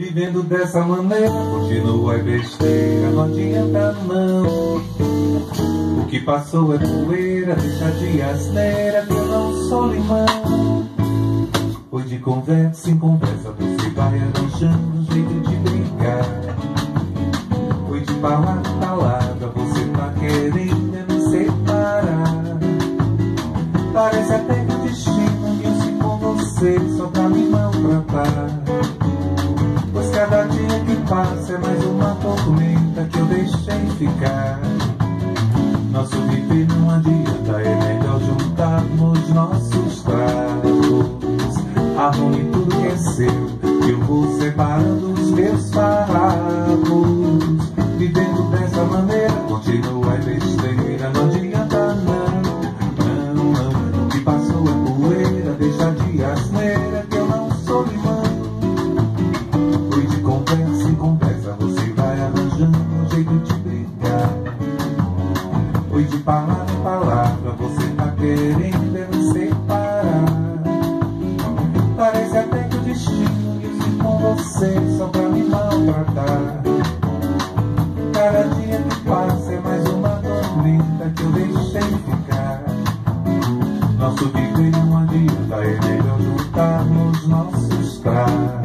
Vivendo dessa maneira, continua é besteira, não adianta não. O que passou é poeira, deixa de asneira, que eu não sou limão. Foi de conversa em conversa, você vai arranjando um jeito de brigar. Foi de palavra palavra, você tá querendo é me separar. Parece até que o destino me com você só pra me maltratar ficar. Nosso viver não adianta, é melhor juntarmos nossos trapos. Arrume de palavra em palavra você tá querendo me separar. Parece até que o destino quis com você só pra me maltratar. Cada dia que passa é mais uma tormenta que eu deixei ficar. Nosso viver não adianta, é melhor juntarmos nossos trapos.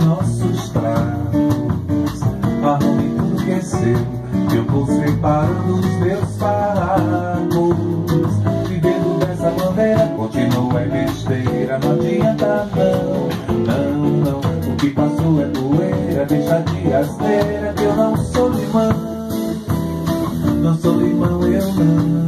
nossos tragos Arrume tudo que é seu Eu vou separando os meus farragos Vivendo dessa maneira Continua é besteira Não adianta não, não, não O que passou é poeira Deixa de asneira Que eu não sou limão. Não sou limão, eu não.